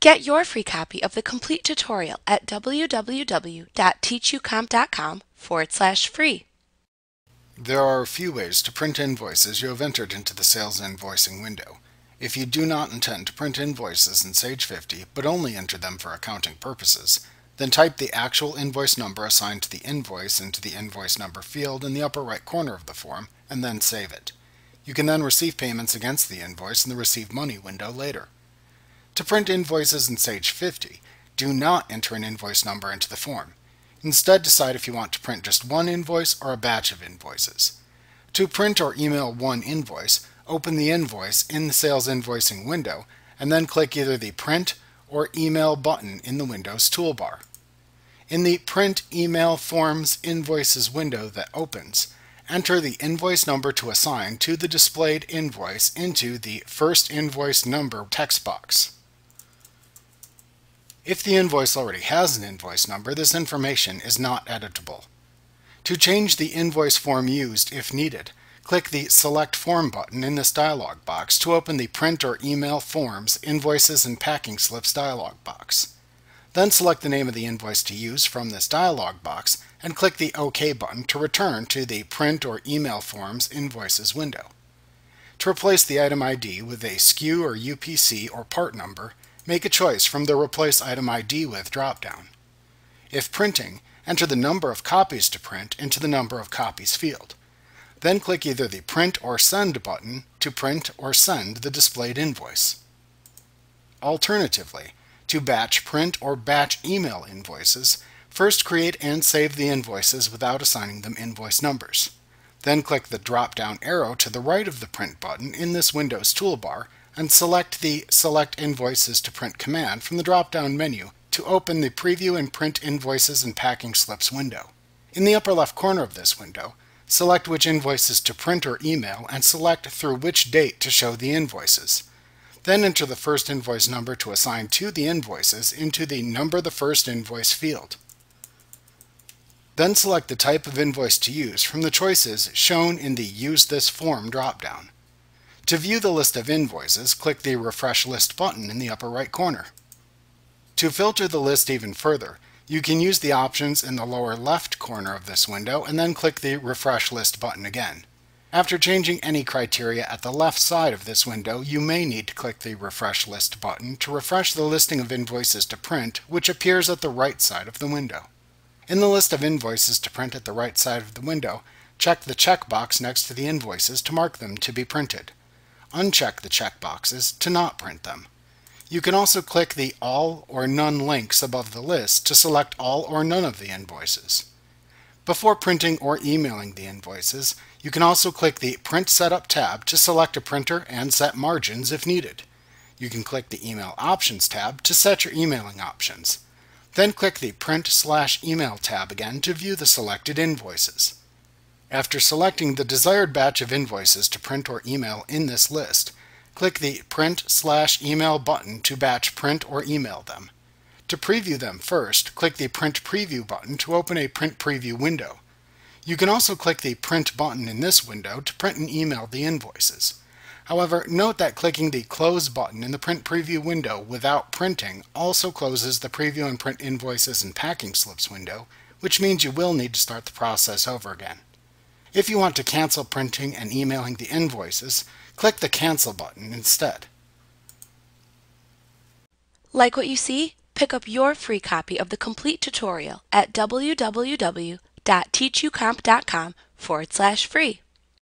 Get your free copy of the complete tutorial at www.teachucomp.com forward slash free. There are a few ways to print invoices you have entered into the sales invoicing window. If you do not intend to print invoices in Sage 50, but only enter them for accounting purposes, then type the actual invoice number assigned to the invoice into the invoice number field in the upper right corner of the form, and then save it. You can then receive payments against the invoice in the Receive Money window later. To print invoices in Sage 50, do not enter an invoice number into the form. Instead, decide if you want to print just one invoice or a batch of invoices. To print or email one invoice, open the invoice in the Sales Invoicing window, and then click either the Print or Email button in the Windows toolbar. In the Print Email Forms Invoices window that opens, enter the invoice number to assign to the displayed invoice into the First Invoice Number text box. If the invoice already has an invoice number, this information is not editable. To change the invoice form used if needed, click the Select Form button in this dialog box to open the Print or Email Forms, Invoices, and Packing Slips dialog box. Then select the name of the invoice to use from this dialog box and click the OK button to return to the Print or Email Forms Invoices window. To replace the item ID with a SKU or UPC or part number, make a choice from the Replace Item ID with dropdown. If printing, enter the number of copies to print into the number of copies field. Then click either the Print or Send button to print or send the displayed invoice. Alternatively, to batch print or batch email invoices, first create and save the invoices without assigning them invoice numbers. Then click the drop-down arrow to the right of the Print button in this Windows toolbar and select the Select Invoices to Print command from the drop-down menu to open the Preview and Print Invoices and Packing Slips window. In the upper left corner of this window, select which invoices to print or email and select through which date to show the invoices. Then enter the first invoice number to assign to the invoices into the Number the First Invoice field. Then select the type of invoice to use from the choices shown in the Use this form dropdown. To view the list of invoices, click the Refresh List button in the upper right corner. To filter the list even further, you can use the options in the lower left corner of this window and then click the Refresh List button again. After changing any criteria at the left side of this window, you may need to click the Refresh List button to refresh the listing of invoices to print, which appears at the right side of the window. In the list of invoices to print at the right side of the window, check the checkbox next to the invoices to mark them to be printed uncheck the checkboxes to not print them. You can also click the All or None links above the list to select all or none of the invoices. Before printing or emailing the invoices, you can also click the Print Setup tab to select a printer and set margins if needed. You can click the Email Options tab to set your emailing options. Then click the Print slash Email tab again to view the selected invoices. After selecting the desired batch of invoices to print or email in this list, click the Print slash Email button to batch print or email them. To preview them first, click the Print Preview button to open a print preview window. You can also click the Print button in this window to print and email the invoices. However, note that clicking the Close button in the Print Preview window without printing also closes the Preview and Print Invoices and Packing Slips window, which means you will need to start the process over again. If you want to cancel printing and emailing the invoices, click the Cancel button instead. Like what you see? Pick up your free copy of the complete tutorial at www.teachucomp.com forward slash free.